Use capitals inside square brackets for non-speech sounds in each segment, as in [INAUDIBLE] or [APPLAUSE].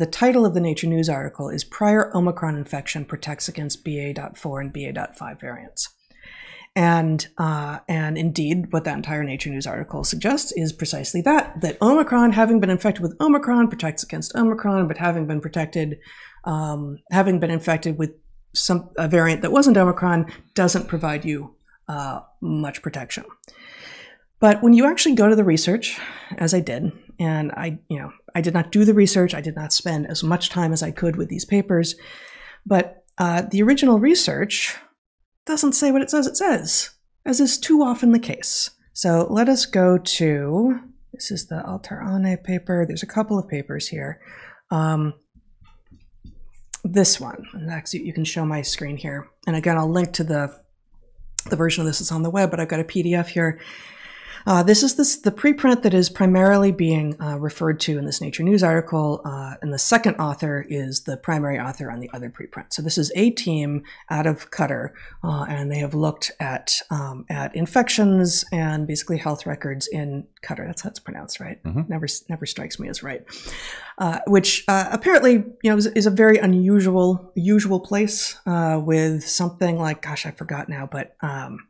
the title of the Nature News article is Prior Omicron Infection Protects Against BA.4 and BA.5 Variants. And uh, and indeed, what that entire Nature News article suggests is precisely that: that Omicron, having been infected with Omicron, protects against Omicron, but having been protected, um, having been infected with some a variant that wasn't Omicron, doesn't provide you uh, much protection. But when you actually go to the research, as I did, and I, you know, I did not do the research, I did not spend as much time as I could with these papers, but uh, the original research doesn't say what it says it says, as is too often the case. So let us go to this is the Altarawneh paper. There's a couple of papers here. Um, this one, actually you can show my screen here. And again, I'll link to the the version of this is on the web, but I've got a PDF here. Uh, this is this, the preprint that is primarily being uh, referred to in this Nature News article, uh, and the second author is the primary author on the other preprint. So this is a team out of Qatar, uh, and they have looked at um, at infections and basically health records in Qatar. That's how it's pronounced, right? Mm-hmm. Never never strikes me as right. Uh, which uh, apparently, you know, is, is, a very unusual usual place with something like, gosh, I forgot now, but. Um,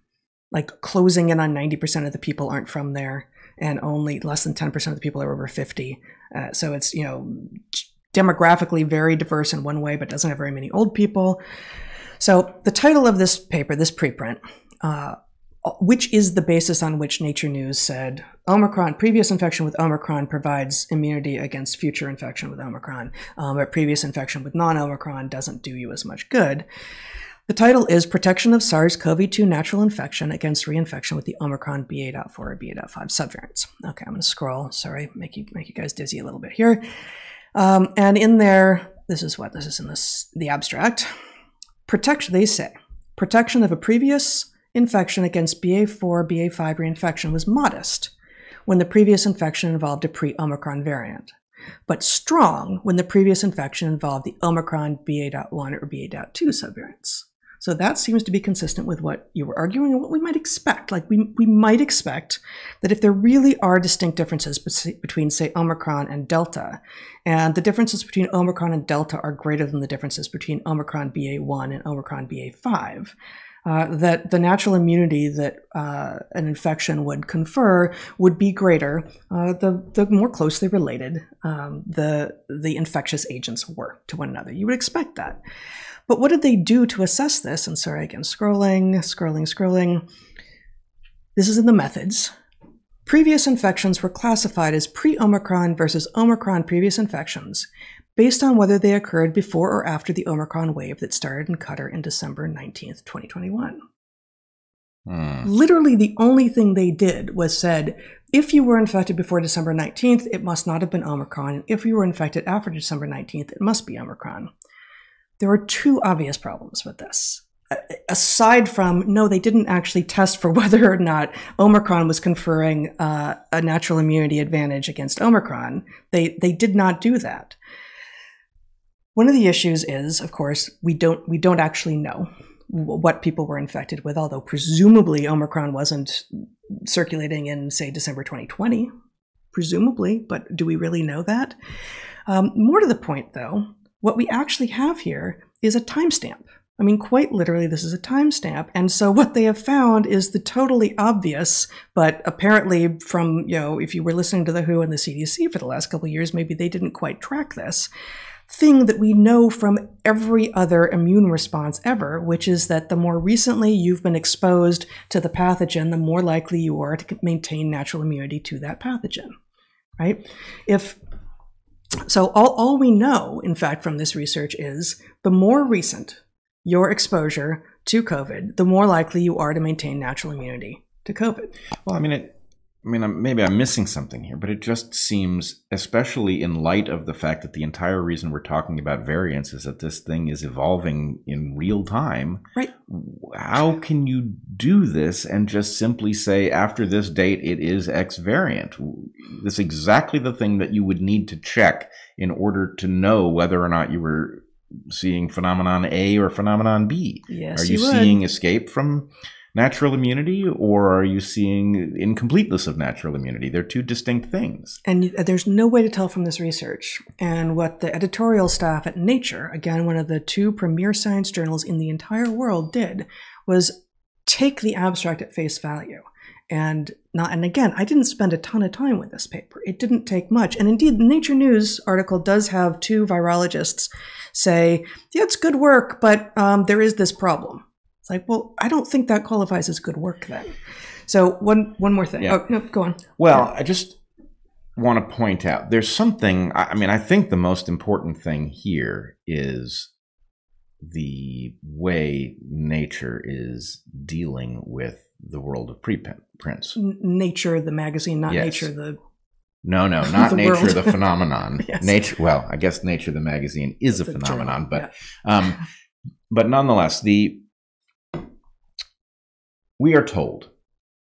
like closing in on 90% of the people aren't from there and only less than 10% of the people are over 50 uh, so it's you know demographically very diverse in one way but doesn't have very many old people so the title of this paper this preprint uh, which is the basis on which Nature News said Omicron, previous infection with Omicron provides immunity against future infection with Omicron, um, but previous infection with non Omicron doesn't do you as much good. The title is Protection of SARS-CoV-2 Natural Infection Against Reinfection with the Omicron BA.4 or BA.5 subvariants. Okay, I'm going to scroll. Sorry, make you make you guys dizzy a little bit here. Um, and in there, this is what this is in this the abstract. Protection. They say protection of a previous infection against BA4 BA5 reinfection was modest when the previous infection involved a pre-Omicron variant, but strong when the previous infection involved the Omicron BA.1 or BA.2 subvariants. So that seems to be consistent with what you were arguing and what we might expect. Like we, we might expect that if there really are distinct differences between, say, Omicron and Delta, and the differences between Omicron and Delta are greater than the differences between Omicron BA1 and Omicron BA5, uh, that the natural immunity that uh, an infection would confer would be greater uh, the, the more closely related um, the, the infectious agents were to one another. You would expect that. But what did they do to assess this? And sorry, again, scrolling, scrolling, scrolling. This is in the methods. Previous infections were classified as pre Omicron versus Omicron previous infections based on whether they occurred before or after the Omicron wave that started in Qatar in December 19th, 2021. Hmm. Literally, the only thing they did was said if you were infected before December 19th, it must not have been Omicron. If you were infected after December 19th, it must be Omicron. There are two obvious problems with this. Aside from, no, they didn't actually test for [LAUGHS] whether or not Omicron was conferring uh, a natural immunity advantage against Omicron. They, they did not do that. One of the issues is, of course, we don't, we don't actually know what people were infected with, although presumably Omicron wasn't circulating in, say, December 2020. Presumably, but do we really know that? Um, more to the point, though, what we actually have here is a timestamp. I mean, quite literally, this is a timestamp. And so [LAUGHS] what they have found is the totally obvious, but apparently from, you know, if you were listening to the WHO and the CDC for the last couple years, maybe they didn't quite track this thing that we know from every other immune response ever, which is that the more recently you've been exposed to the pathogen, the more likely you are to maintain natural immunity to that pathogen, right? If so all, all we know, in fact, from this research is the more recent your exposure to COVID, the more likely you are to maintain natural immunity to COVID. Well, I mean, it, I mean, maybe I'm missing something here, but it just seems, especially in light of the fact that the entire reason we're talking about variants is that this thing is evolving in real time. Right. How can you do this and just simply say, after this date, it is X variant? That's exactly the thing that you would need to check in order to know whether or not you were seeing phenomenon A or phenomenon B. Yes, Are you, you seeing escape from natural immunity or are you seeing incompleteness of natural immunity? They're two distinct things. And there's no way to tell from this research. And what the editorial staff at Nature, again, one of the two premier science journals in the entire world, did was take the abstract at face value. And not, and again, I didn't spend a ton of time with this paper. It didn't take much. And indeed, the Nature News article does have two virologists say, yeah, it's good work, but um, there is this problem. It's like, well, I don't think that qualifies as good work then. So one one more thing. Yeah. Oh no, go on. Well, yeah. I just want to point out there's something. I mean, I think the most important thing here is the way nature is dealing with the world of preprints. Nature, the magazine, not yes. Nature, the no, no, [LAUGHS] not Nature, the phenomenon. [LAUGHS] yes. Nature. Well, I guess Nature, the magazine, is a phenomenon, but yeah. um, but nonetheless, the we are told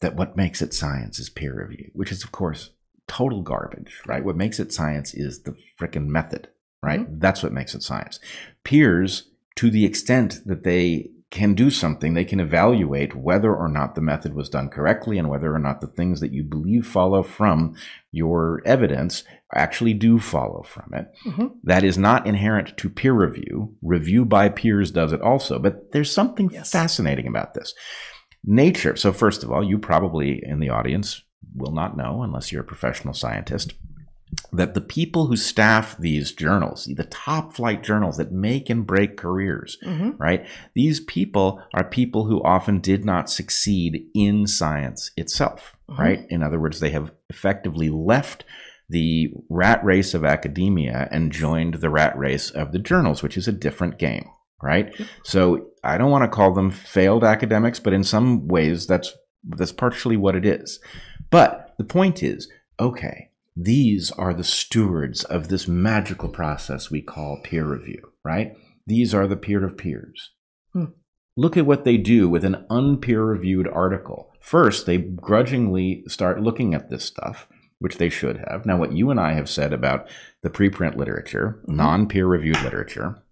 that what makes it science is peer review, which is, of course, total garbage, right? What makes it science is the frickin' method, right? Mm-hmm. That's what makes it science. Peers, to the extent that they can do something, they can evaluate whether or not the method was done correctly and whether or not the things that you believe follow from your evidence actually do follow from it. Mm-hmm. That is not inherent to peer review. Review by peers does it also. But there's something yes. fascinating about this. Nature. So, first of all, you probably in the audience will not know unless you're a professional scientist that the people who staff these journals, the top flight journals that make and break careers, mm-hmm. right? These people are people who often did not succeed in science itself, mm-hmm. right? In other words, they have effectively left the rat race of academia and joined the rat race of the journals, which is a different game, right? So I don't want to call them failed academics, but in some ways that's that's partially what it is. But the point is, okay, these are the stewards of this magical process we call peer review, right? These are the peer of peers. Hmm. Look at what they do with an unpeer reviewed article. First, they grudgingly start looking at this stuff, which they should have. Now, what you and I have said about the preprint literature, mm-hmm. non peer reviewed literature,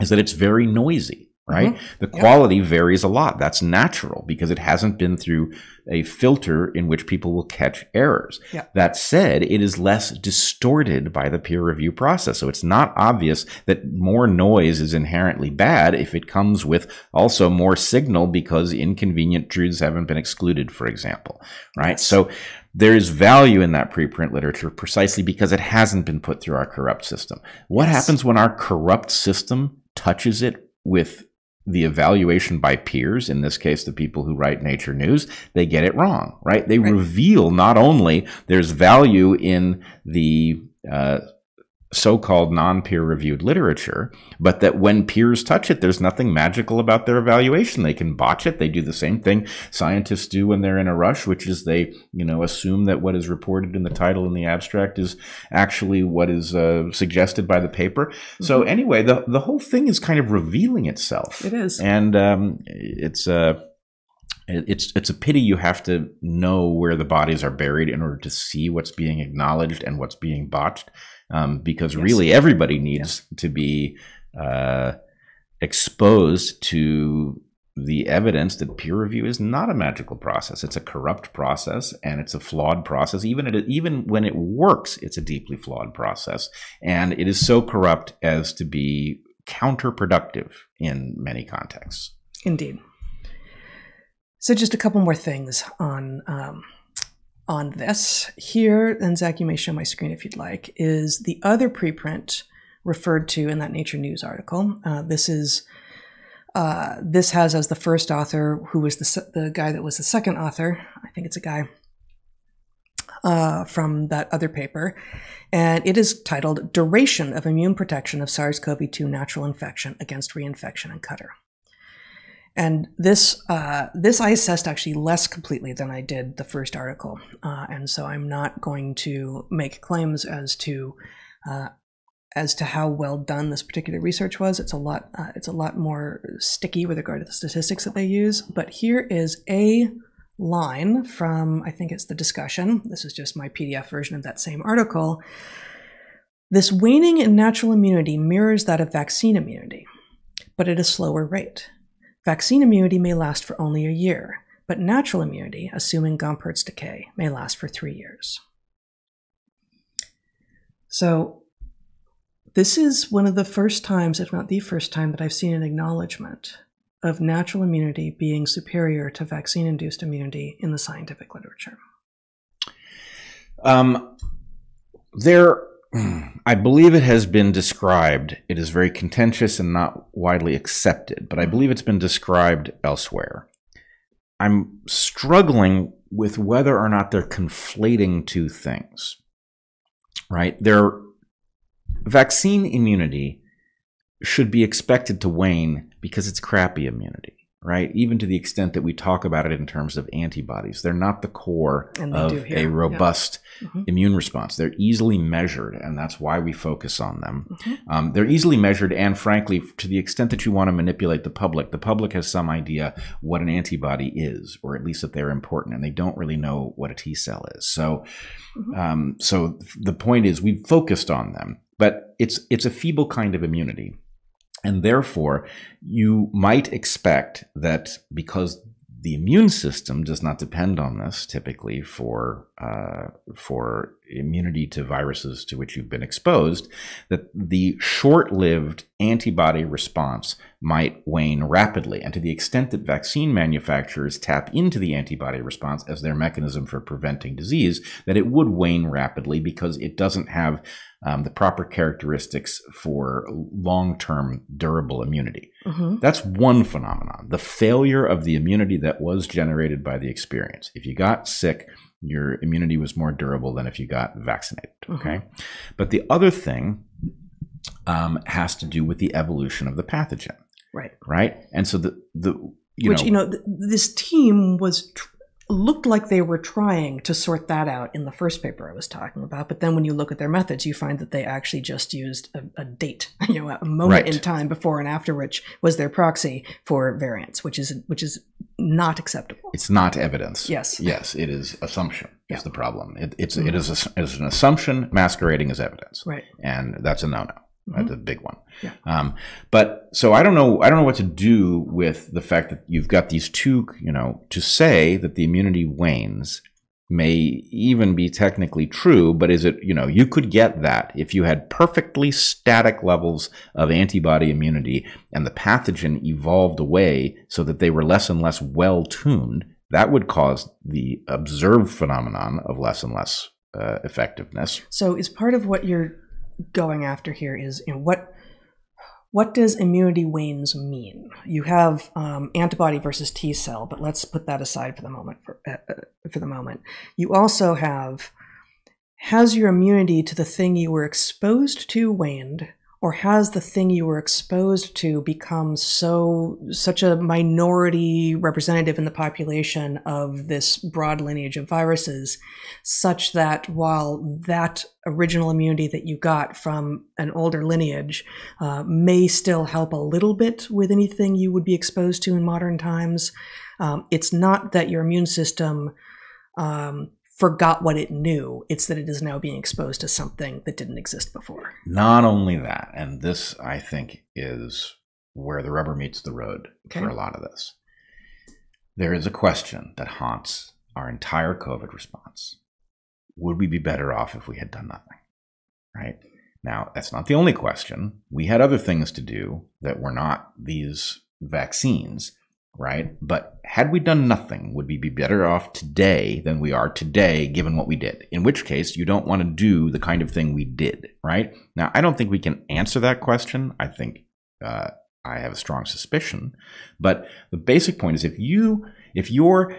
is that it's very noisy right? Mm-hmm. The quality yep. varies a lot. That's natural because it hasn't been through a filter in which people will catch errors. Yep. That said, it is less distorted by the peer review process. So it's not obvious that more noise is inherently bad if it comes with also more signal because inconvenient truths haven't been excluded, for example, right? Yes. So there is value in that preprint literature precisely because it hasn't been put through our corrupt system. What yes. happens when our corrupt system touches it with the evaluation by peers, in this case, the people who write Nature News, they get it wrong, right? They right. reveal not only there's value in the uh, so-called non-peer reviewed literature, but that when peers touch it, there's nothing magical about their evaluation. They can botch it. They do the same thing scientists do when they're in a rush, which is they, you know, assume that what is reported in the title in the abstract is actually what is uh, suggested by the paper. Mm-hmm. So anyway, the the whole thing is kind of revealing itself. It is, and um, it's uh, it's it's a pity you have to know where the bodies are buried in order to see what's being acknowledged and what's being botched um, because yes. really everybody needs yeah. to be uh, exposed to the evidence that peer review is not a magical process. It's a corrupt process and it's a flawed process. Even it, even when it works, it's a deeply flawed process, and it is so corrupt as to be counterproductive in many contexts. Indeed. So, just a couple more things on um, on this. Here, and Zach, you may show my screen if you'd like, is the other preprint referred to in that Nature News article. Uh, this is uh, this has as the first author, who was the the guy that was the second author. I think it's a guy uh, from that other paper, and it is titled "Duration of Immune Protection of SARS-CoV-2 Natural Infection Against Reinfection and Qatar." And this uh, this I assessed actually less completely than I did the first article, uh, and so I'm not going to make claims as to uh, as to how well done this particular research was. It's a lot uh, it's a lot more sticky with regard to the statistics that they use. But here is a line from I think it's the discussion. This is just my PDF version of that same article. This waning in natural immunity mirrors that of vaccine immunity, but at a slower rate. Vaccine immunity may last for only a year, but natural immunity, assuming Gompertz decay, may last for three years. So, this is one of the first times, if not the first time, that I've seen an acknowledgement of natural immunity being superior to vaccine induced immunity in the scientific literature. Um, there, I believe it has been described. It is very contentious and not widely accepted, but I believe it's been described elsewhere. I'm struggling with whether or not they're conflating two things. Right? Their vaccine immunity should be expected to wane because it's crappy immunity right? Even to the extent that we talk about it in terms of antibodies, they're not the core of a robust yeah. mm-hmm. immune response. They're easily measured, and that's why we focus on them. Mm-hmm. Um, they're easily measured, and frankly, to the extent that you want to manipulate the public, the public has some idea what an antibody is, or at least that they're important, and they don't really know what a T cell is. So, mm-hmm. um, so the point is, we've focused on them, but it's it's a feeble kind of immunity and therefore, you might expect that because the immune system does not depend on this typically for uh, for immunity to viruses to which you've been exposed, that the short-lived antibody response might wane rapidly. And to the extent that vaccine manufacturers tap into the antibody response as their mechanism for preventing disease, that it would wane rapidly because it doesn't have um, the proper characteristics for long term durable immunity. Mm-hmm. That's one phenomenon the failure of the immunity that was generated by the experience. If you got sick, your immunity was more durable than if you got vaccinated. Mm-hmm. Okay. Mm-hmm. But the other thing um, has to do with the evolution of the pathogen. Right. Right. And so the, the, you Which, know, you know, th- this team was tr- looked like they were trying to sort that out in the first paper I was talking about. But then when you look at their methods, you find that they actually just used a, a date, [LAUGHS] you know, a moment right. in time before and after which was their proxy for variants, which is which is not acceptable. It's not evidence. Yes. Yes, it is assumption. Yeah. Is the problem? It, it's mm-hmm. it is a, it is an assumption masquerading as evidence. Right. And that's a no no. Mm-hmm. That's a big one. Yeah. Um, but so I don't know. I don't know what to do with the fact that you've got these two. You know, to say that the immunity wanes may even be technically true, but is it? You know, you could get that if you had perfectly static levels of antibody immunity and the pathogen evolved away so that they were less and less well tuned. That would cause the observed phenomenon of less and less uh, effectiveness. So, is part of what you're going after here is you know what what does immunity wanes mean? You have um, antibody versus T cell, but let's put that aside for the moment. For, uh, uh for the moment, you also have has your immunity to the thing you were exposed to waned, or has the thing you were exposed to become so such a minority representative in the population of this broad lineage of viruses such that while that original immunity that you got from an older lineage uh, may still help a little bit with anything you would be exposed to in modern times um, it's not that your immune system um, forgot what it knew. It's that it is now being exposed to something that didn't exist before. Not only that, and this I think is where the rubber meets the road okay. for a lot of this. There is a question that haunts our entire COVID response. Would we be better off if we had done nothing? Right? Now, that's not the only question. We had other things to do that were not these vaccines right? But had we done nothing, would we be better off today than we are today, given what we did? In which case, you don't want to do the kind of thing we did, right? Now, I don't think we can answer that question. I think uh, I have a strong suspicion, but the basic point is if you if your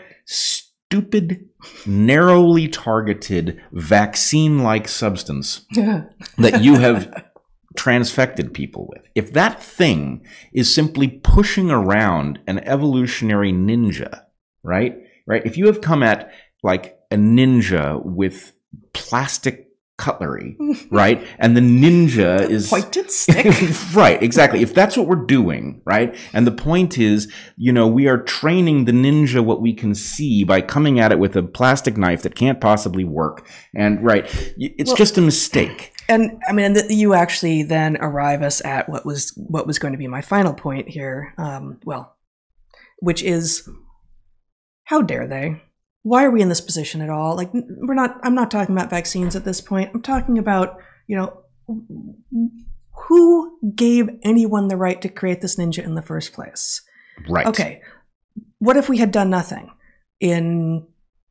stupid, narrowly targeted vaccine-like substance [LAUGHS] that you have transfected people with. If that thing is simply pushing around an evolutionary ninja, right? Right? If you have come at like a ninja with plastic cutlery, right? And the ninja [LAUGHS] is pointed stick. [LAUGHS] right, exactly. If that's what we're doing, right? And the point is, you know, we are training the ninja what we can see by coming at it with a plastic knife that can't possibly work. And right, it's well, just a mistake. And I mean, you actually then arrive us at what was what was going to be my final point here. Um, well, which is How dare they? Why are we in this position at all? Like, we're not, I'm not talking about vaccines at this point. I'm talking about, you know, who gave anyone the right to create this ninja in the first place? Right. Okay. What if we had done nothing in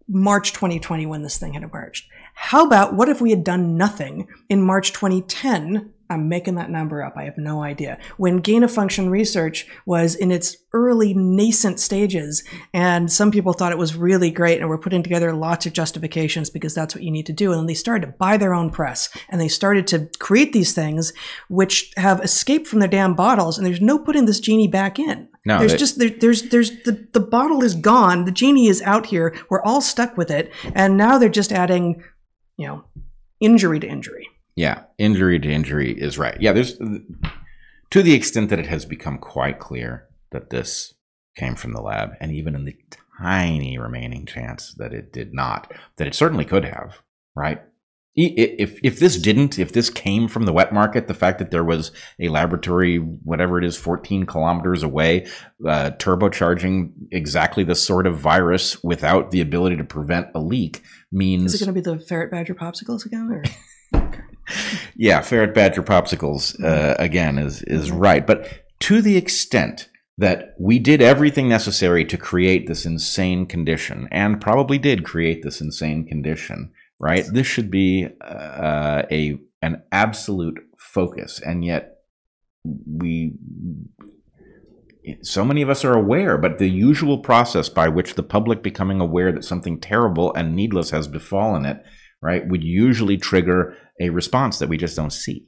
March 2020 when this thing had emerged? How about what if we had done nothing in March 2010 I'm making that number up. I have no idea. When gain of function research was in its early nascent stages, and some people thought it was really great and were putting together lots of justifications because that's what you need to do. And then they started to buy their own press and they started to create these things which have escaped from their damn bottles. And there's no putting this genie back in. No, there's they, just there, there's there's the the bottle is gone. The genie is out here. We're all stuck with it, and now they're just adding, you know, injury to injury. Yeah, injury to injury is right. Yeah, there's to the extent that it has become quite clear that this came from the lab, and even in the tiny remaining chance that it did not, that it certainly could have, right? If if this didn't, if this came from the wet market, the fact that there was a laboratory, whatever it is, 14 kilometers away, uh, turbocharging exactly the sort of virus without the ability to prevent a leak means. Is it going to be the ferret badger popsicles again? Or? [LAUGHS] yeah, ferret badger popsicles uh, again is is right, but to the extent that we did everything necessary to create this insane condition, and probably did create this insane condition, right? This should be uh, a an absolute focus, and yet we so many of us are aware, but the usual process by which the public becoming aware that something terrible and needless has befallen it, right, would usually trigger a response that we just don't see.